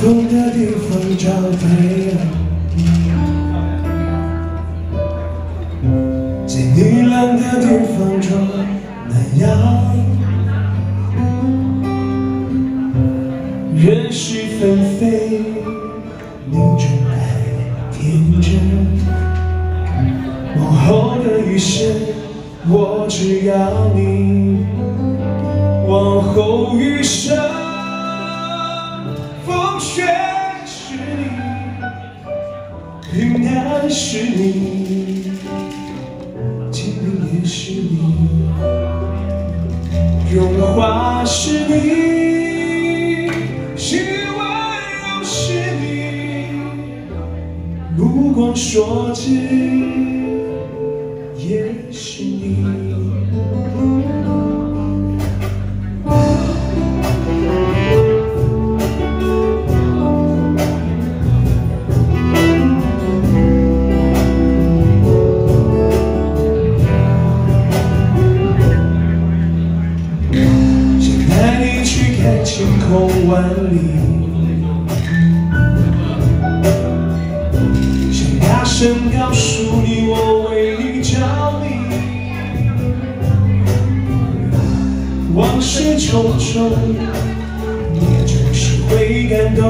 风的地方找太阳，在你冷的地方找暖阳。人事纷飞，你真爱天真。往后的余生，我只要你。往后余生，雪是你，平淡是你，清明也是你，荣华是你，细雨温柔是你，目光所至也是你。晴空万里，想大声告诉你我为你着迷。往事重重，你总是会感动。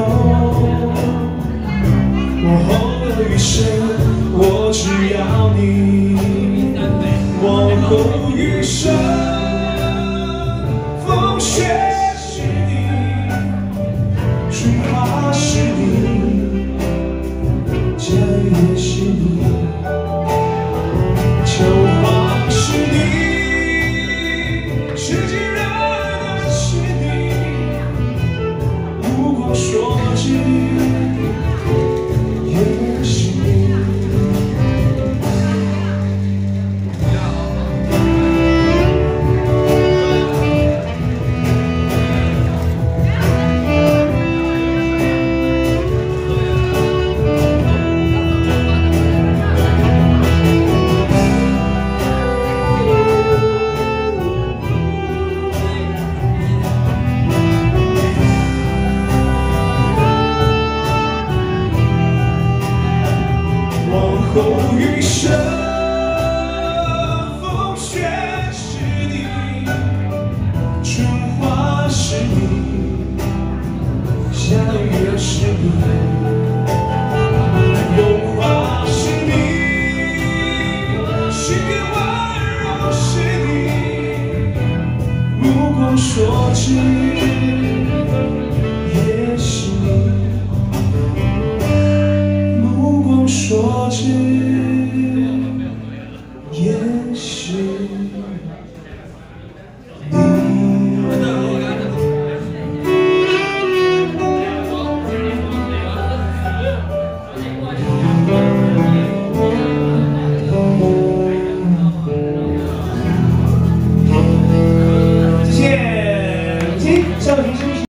往后的余生，我只要你。show. 后余生风雪是你春花是你夏雨也是你荣华是你心底温柔是你目光所至